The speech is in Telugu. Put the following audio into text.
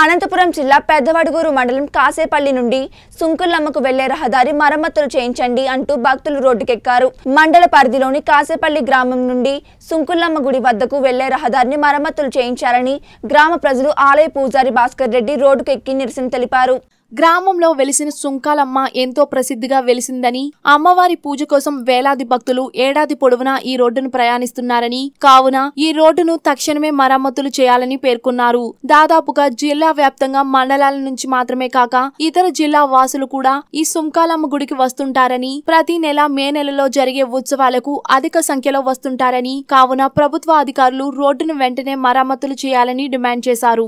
అనంతపురం జిల్లా పెద్దవడుగూరు మండలం కాసేపల్లి నుండి సుంకులమ్మకు వెళ్ళే రహదారి మరమ్మతులు చేయించండి అంటూ భక్తులు రోడ్డుకెక్కారు. మండల పరిధిలోని కాసేపల్లి గ్రామం నుండి సుంకులమ్మ గుడి వద్దకు వెళ్ళే రహదారిని మరమ్మతులు చేయించాలని గ్రామ ప్రజలు ఆలయ పూజారి భాస్కర్ రెడ్డి రోడ్డుకెక్కి నిరసన తెలిపారు. గ్రామంలో వెలిసిన సుంకాలమ్మ ఎంతో ప్రసిద్ధిగా వెలిసిందని అమ్మవారి పూజ కోసం వేలాది భక్తులు ఏడాది పొడవునా ఈ రోడ్డును ప్రయాణిస్తున్నారని కావున ఈ రోడ్డును తక్షణమే మరమ్మతులు చేయాలని పేర్కొన్నారు. దాదాపుగా జిల్లా వ్యాప్తంగా మండలాల నుంచి మాత్రమే కాక ఇతర జిల్లా వాసులు కూడా ఈ సుంకాలమ్మ గుడికి వస్తుంటారని ప్రతి నెల మే నెలలో జరిగే ఉత్సవాలకు అధిక సంఖ్యలో వస్తుంటారని కావున ప్రభుత్వ అధికారులు రోడ్డును వెంటనే మరమ్మతులు చేయాలని డిమాండ్ చేశారు.